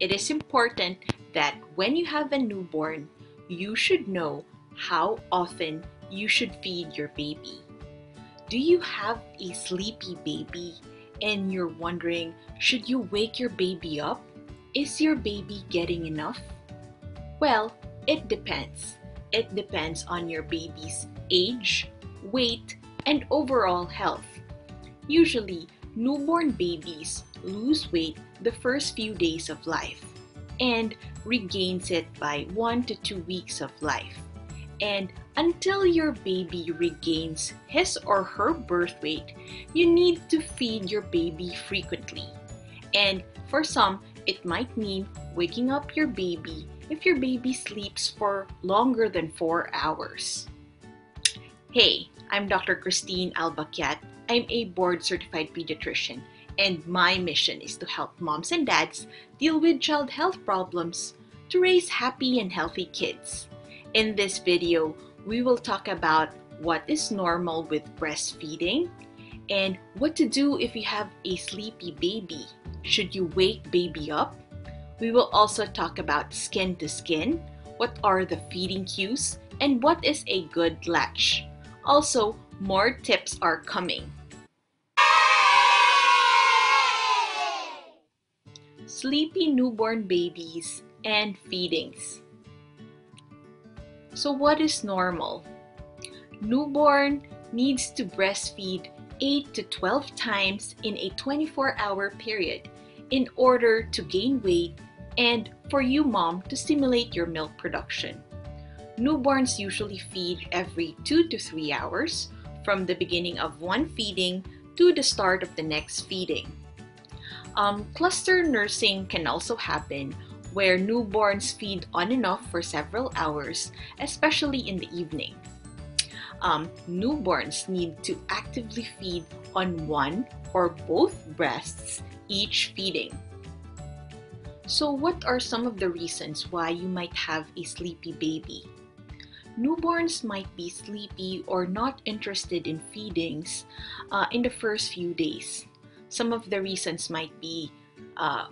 it is important that when you have a newborn, you should know how often you should feed your baby. Do you have a sleepy baby and you're wondering, should you wake your baby up? Is your baby getting enough? Well, it depends. It depends on your baby's age, weight, and overall health. Usually, newborn babies lose weight the first few days of life and regains it by 1 to 2 weeks of life. And until your baby regains his or her birth weight, you need to feed your baby frequently. And for some, it might mean waking up your baby if your baby sleeps for longer than 4 hours. Hey, I'm Dr. Kristine Alba Kiat. I'm a board certified pediatrician, and my mission is to help moms and dads deal with child health problems to raise happy and healthy kids. In this video, we will talk about what is normal with breastfeeding and what to do if you have a sleepy baby. Should you wake baby up? We will also talk about skin to skin, what are the feeding cues, and what is a good latch. Also, more tips are coming. Sleepy newborn babies and feedings. So, what is normal? Newborn needs to breastfeed 8 to 12 times in a 24 hour period in order to gain weight and for you, mom, to stimulate your milk production. Newborns usually feed every 2 to 3 hours from the beginning of one feeding to the start of the next feeding. Um, cluster nursing can also happen where newborns feed on and off for several hours, especially in the evening. Um, newborns need to actively feed on one or both breasts each feeding. So, what are some of the reasons why you might have a sleepy baby? Newborns might be sleepy or not interested in feedings uh, in the first few days. Some of the reasons might be uh,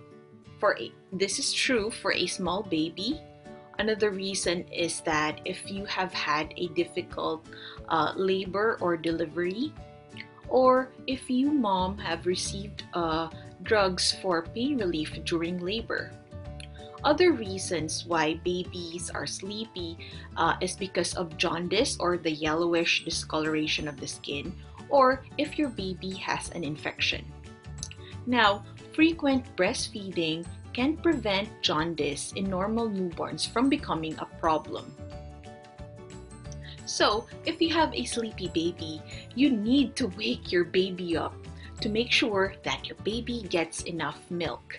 for a, this is true for a small baby. Another reason is that if you have had a difficult uh, labor or delivery, or if you, mom, have received uh, drugs for pain relief during labor. Other reasons why babies are sleepy uh, is because of jaundice or the yellowish discoloration of the skin, or if your baby has an infection. Now, frequent breastfeeding can prevent jaundice in normal newborns from becoming a problem. So, if you have a sleepy baby, you need to wake your baby up to make sure that your baby gets enough milk.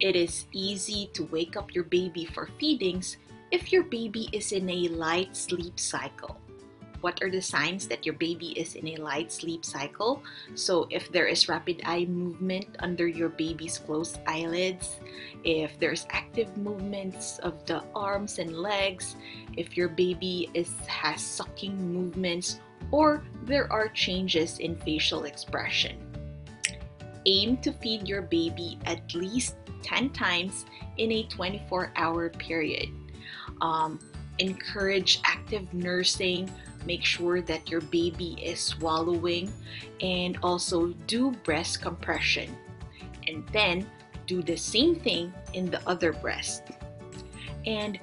It is easy to wake up your baby for feedings if your baby is in a light sleep cycle what are the signs that your baby is in a light sleep cycle. So, if there is rapid eye movement under your baby's closed eyelids, if there's active movements of the arms and legs, if your baby is has sucking movements, or there are changes in facial expression. Aim to feed your baby at least 10 times in a 24 hour period. Um, encourage active nursing make sure that your baby is swallowing and also do breast compression. And then do the same thing in the other breast. And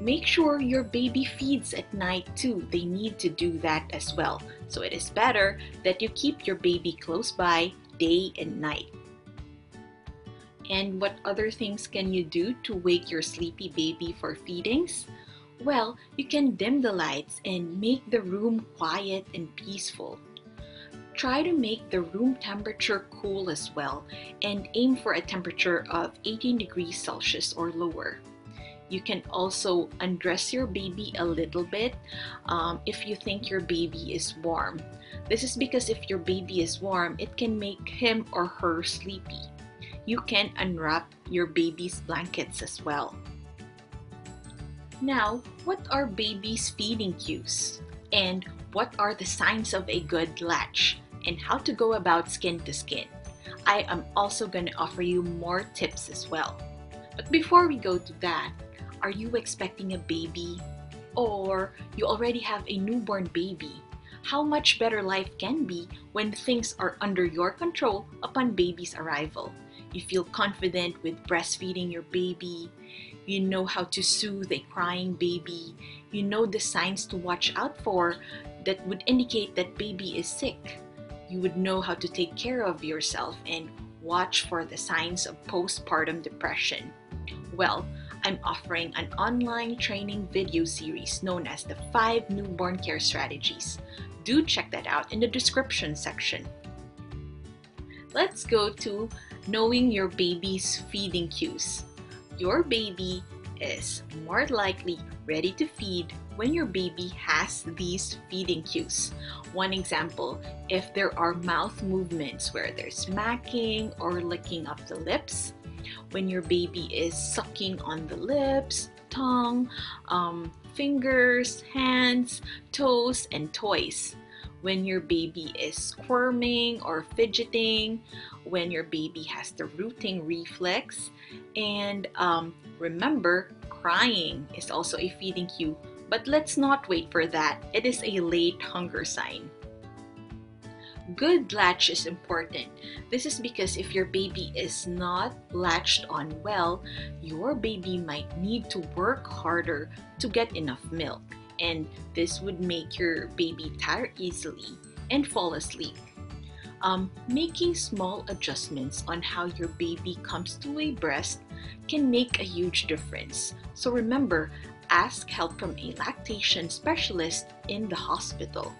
make sure your baby feeds at night too. They need to do that as well. So it is better that you keep your baby close by day and night. And what other things can you do to wake your sleepy baby for feedings well, you can dim the lights and make the room quiet and peaceful. Try to make the room temperature cool as well and aim for a temperature of 18 degrees Celsius or lower. You can also undress your baby a little bit um, if you think your baby is warm. This is because if your baby is warm, it can make him or her sleepy. You can unwrap your baby's blankets as well. Now, what are babies' feeding cues? And what are the signs of a good latch? And how to go about skin to skin? I am also going to offer you more tips as well. But before we go to that, are you expecting a baby? Or you already have a newborn baby? How much better life can be when things are under your control upon baby's arrival. You feel confident with breastfeeding your baby. You know how to soothe a crying baby. You know the signs to watch out for that would indicate that baby is sick. You would know how to take care of yourself and watch for the signs of postpartum depression. Well, I'm offering an online training video series known as the 5 Newborn Care Strategies. Do check that out in the description section. Let's go to knowing your baby's feeding cues. Your baby is more likely ready to feed when your baby has these feeding cues. One example, if there are mouth movements where there's smacking or licking up the lips, when your baby is sucking on the lips, tongue, um, fingers, hands, toes, and toys when your baby is squirming or fidgeting, when your baby has the rooting reflex, and um, remember, crying is also a feeding cue, but let's not wait for that. It is a late hunger sign. Good latch is important. This is because if your baby is not latched on well, your baby might need to work harder to get enough milk and this would make your baby tire easily and fall asleep. Um, making small adjustments on how your baby comes to a breast can make a huge difference. So remember, ask help from a lactation specialist in the hospital.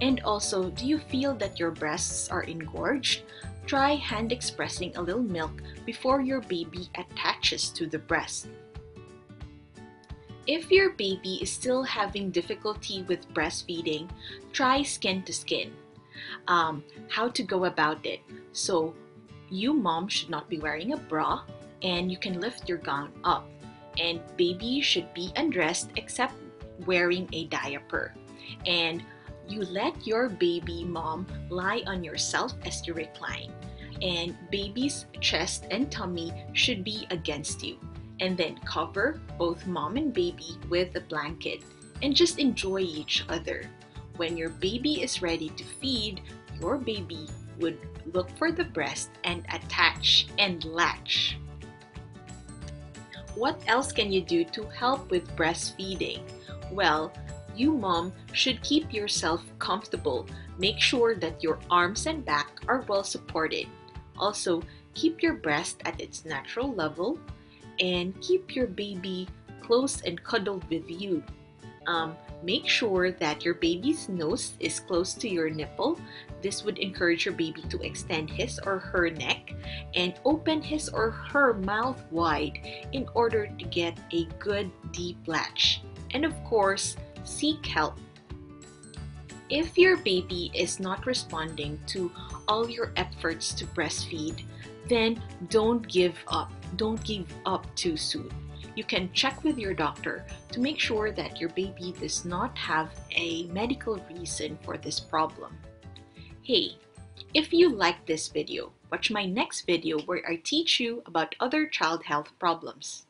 And also, do you feel that your breasts are engorged? Try hand expressing a little milk before your baby attaches to the breast. If your baby is still having difficulty with breastfeeding, try skin to skin. Um, how to go about it. So, you mom should not be wearing a bra and you can lift your gown up. And baby should be undressed except wearing a diaper. And you let your baby mom lie on yourself as you recline. And baby's chest and tummy should be against you and then cover both mom and baby with a blanket and just enjoy each other. When your baby is ready to feed, your baby would look for the breast and attach and latch. What else can you do to help with breastfeeding? Well, you mom should keep yourself comfortable. Make sure that your arms and back are well supported. Also, keep your breast at its natural level and keep your baby close and cuddled with you. Um, make sure that your baby's nose is close to your nipple. This would encourage your baby to extend his or her neck and open his or her mouth wide in order to get a good deep latch. And of course, seek help. If your baby is not responding to all your efforts to breastfeed, then don't give up. Don't give up too soon. You can check with your doctor to make sure that your baby does not have a medical reason for this problem. Hey, if you like this video, watch my next video where I teach you about other child health problems.